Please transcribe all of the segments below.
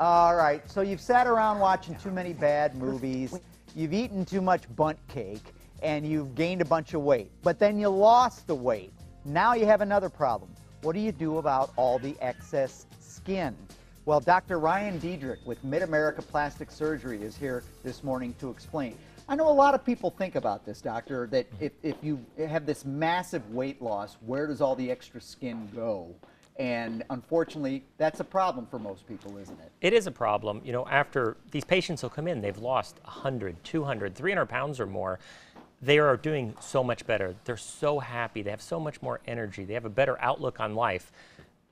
All right, so you've sat around watching too many bad movies, you've eaten too much bundt cake, and you've gained a bunch of weight. But then you lost the weight. Now you have another problem. What do you do about all the excess skin? Well, Dr. Ryan Diederich with Mid America Plastic Surgery is here this morning to explain. I know a lot of people think about this, doctor, that if, if you have this massive weight loss, where does all the extra skin go? And unfortunately, that's a problem for most people, isn't it? It is a problem. You know, after these patients will come in, they've lost 100, 200, 300 pounds or more. They are doing so much better. They're so happy. They have so much more energy. They have a better outlook on life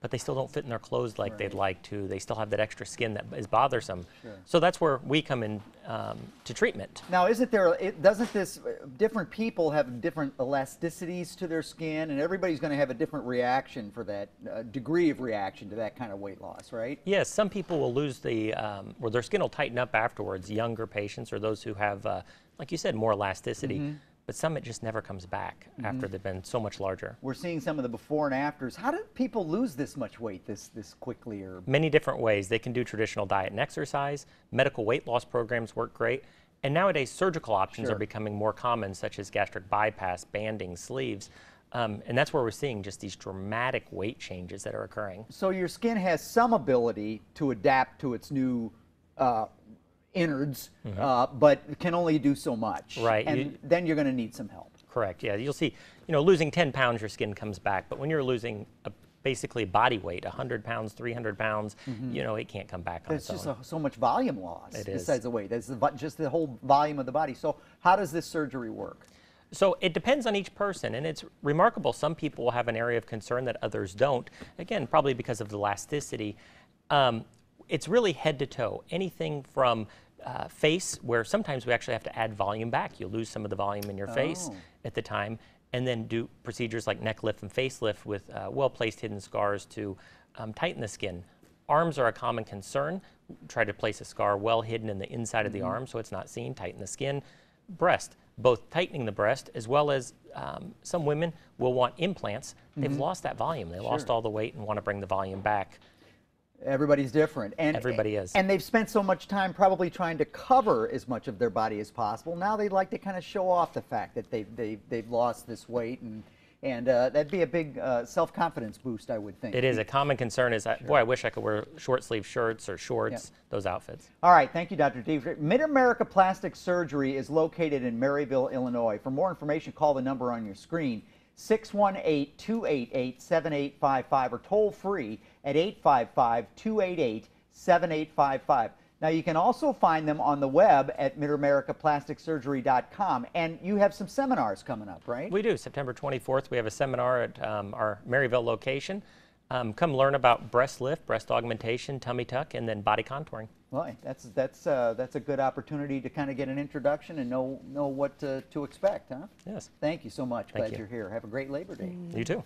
but they still don't fit in their clothes like right. they'd like to. They still have that extra skin that is bothersome. Sure. So that's where we come in um, to treatment. Now, isn't there? It, doesn't this? Different people have different elasticities to their skin, and everybody's going to have a different reaction for that uh, degree of reaction to that kind of weight loss, right? Yes. Some people will lose the, um, or their skin will tighten up afterwards. Younger patients or those who have, uh, like you said, more elasticity. Mm -hmm but some it just never comes back mm -hmm. after they've been so much larger. We're seeing some of the before and afters. How do people lose this much weight this this quickly or many different ways. They can do traditional diet and exercise. Medical weight loss programs work great. And nowadays surgical options sure. are becoming more common such as gastric bypass, banding, sleeves. Um, and that's where we're seeing just these dramatic weight changes that are occurring. So your skin has some ability to adapt to its new uh, innards, mm-hmm. uh, but can only do so much. Right. And you, then you're going to need some help. Correct. Yeah. You'll see, you know, losing 10 pounds, your skin comes back. But when you're losing a, basically body weight, 100 pounds, 300 pounds, mm-hmm. you know, it can't come back on its just a, so much volume loss it besides the weight. There's the, just the whole volume of the body. So how does this surgery work? So it depends on each person, and it's remarkable. Some people will have an area of concern that others don't. Again, probably because of the elasticity. Um, it's really head to toe. Anything from uh, face, where sometimes we actually have to add volume back. You'll lose some of the volume in your oh. face at the time, and then do procedures like neck lift and facelift with uh, well-placed hidden scars to um, tighten the skin. Arms are a common concern. Try to place a scar well hidden in the inside mm -hmm. of the mm-hmm. arm so it's not seen, tighten the skin. Breast, both tightening the breast as well as um, some women will want implants. Mm -hmm. They've mm-hmm. lost that volume. They sure. lost all the weight and want to bring the volume back. Everybody's different. And everybody is. And they've spent so much time probably trying to cover as much of their body as possible. Now they'd like to kind of show off the fact that they've, they've, they've lost this weight and and uh, that'd be a big uh, self-confidence boost, I would think. It is. A common concern is, that, sure. boy, I wish I could wear short-sleeve shirts or shorts, yep. those outfits. All right. Thank you, Dr. Steve. Mid-America Plastic Surgery is located in Maryville, Illinois. For more information, call the number on your screen. 618-288-7855 or toll free at 855-288-7855. Now you can also find them on the web at midamericaplasticsurgery.com and you have some seminars coming up, right? We do. September 24th we have a seminar at um, our Maryville location. Um, come learn about breast lift, breast augmentation, tummy tuck, and then body contouring. Well, that's that's uh, that's a good opportunity to kind of get an introduction and know know what to, to expect, huh? Yes. Thank you so much. Thank Glad you. you're here. Have a great Labor Day. You too.